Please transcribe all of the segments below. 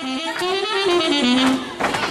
Thank you.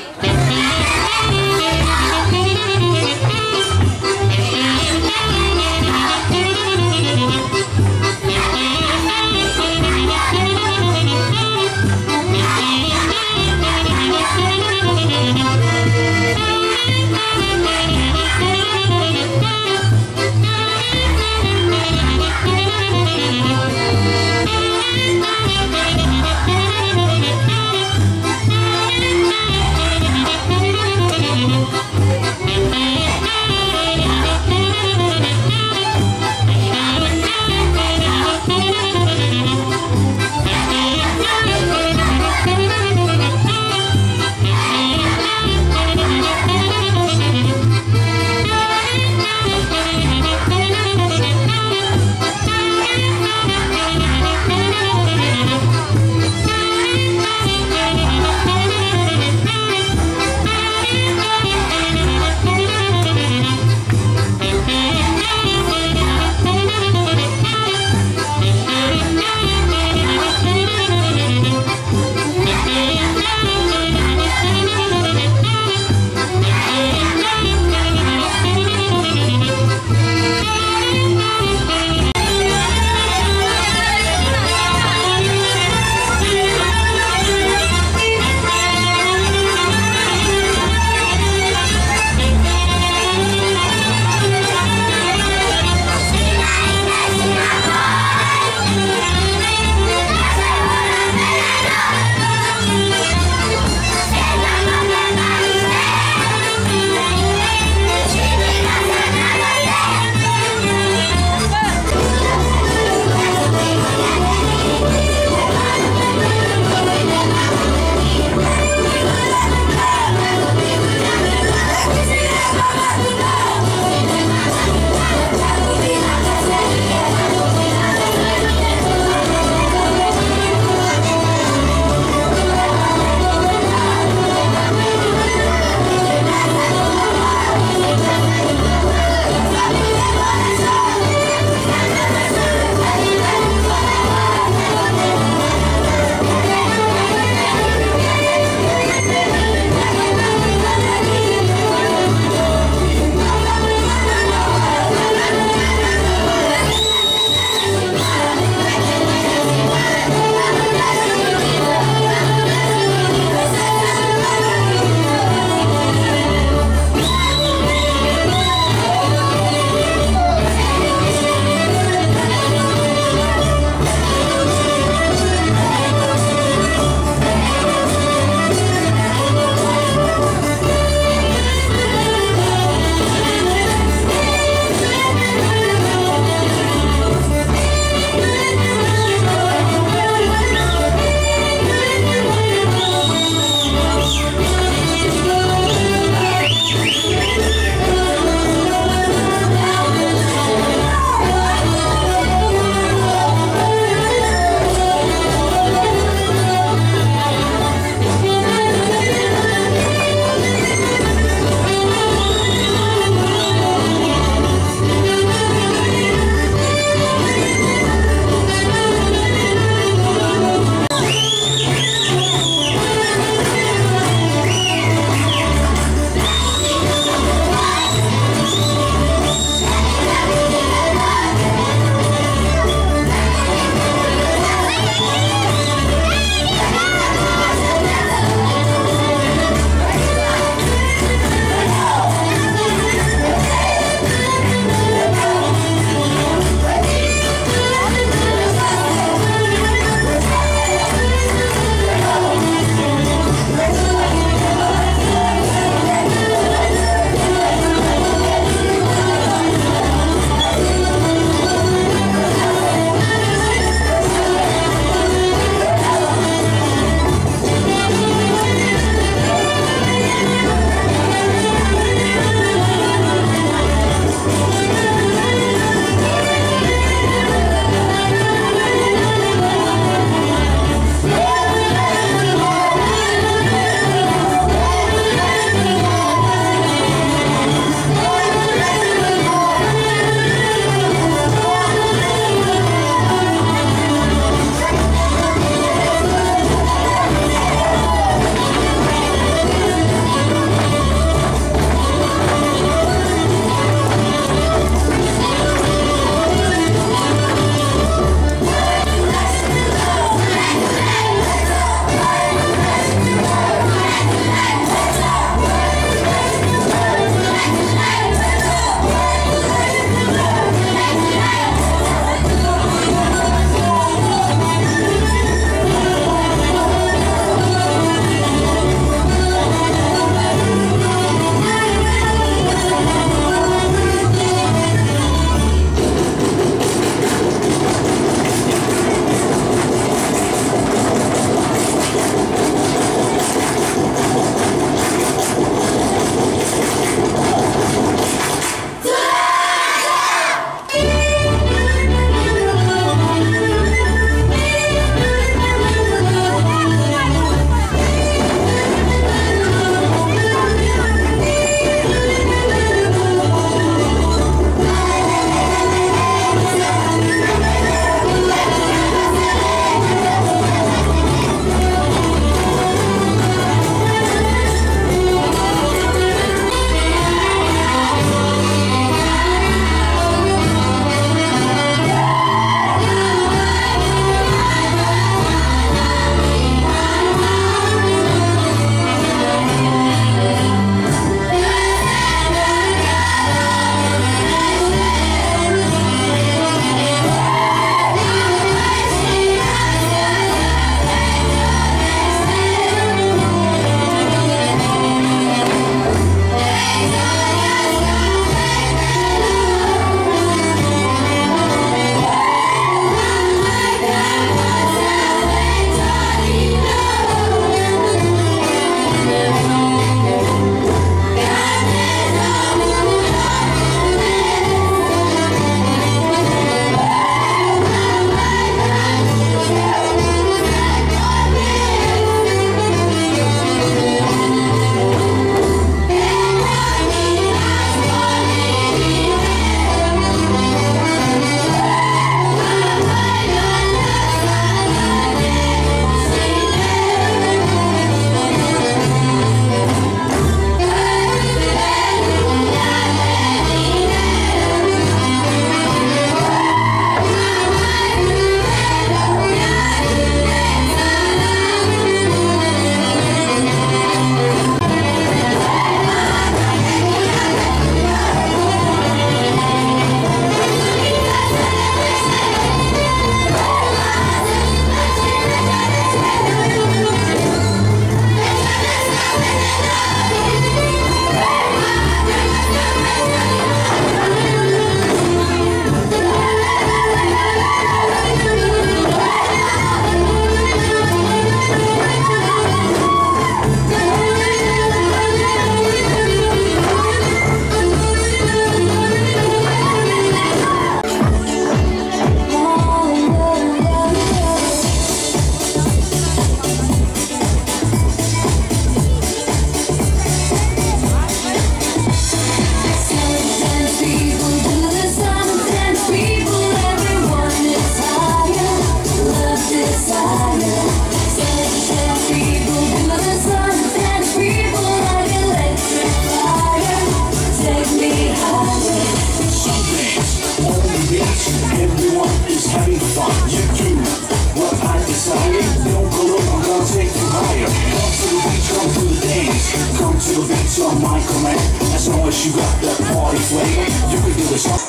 for that's on my command As long as you got that party flavor, You can do this all the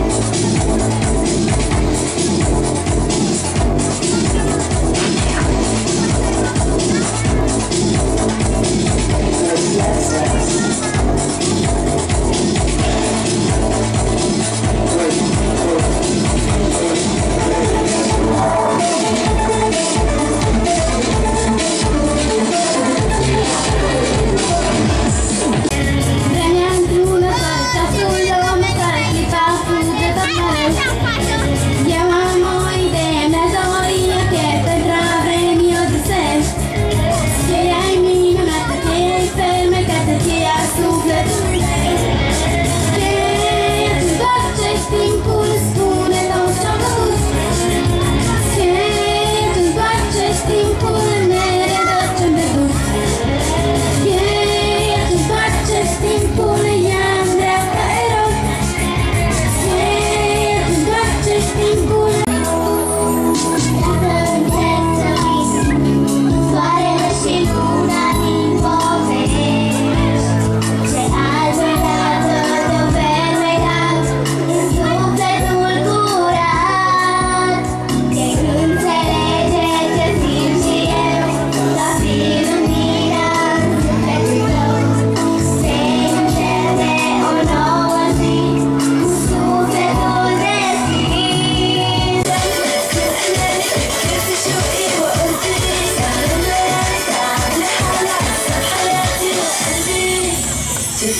way.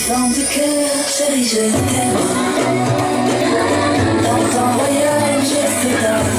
sang du cœur, chérie, je t'aime. Dans ton royaume, je suis dans